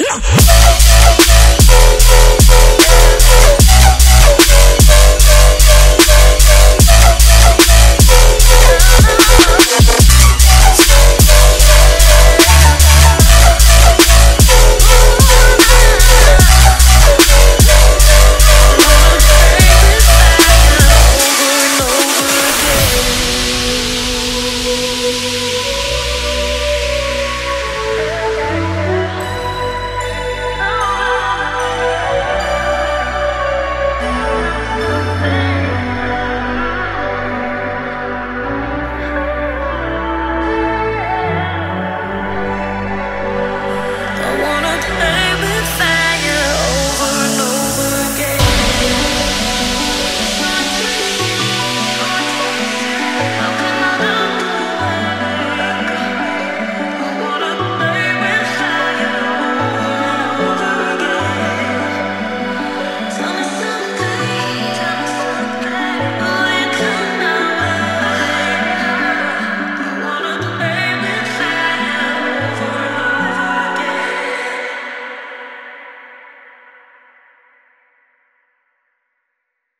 Yeah.